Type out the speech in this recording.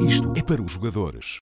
Isto é para os jogadores.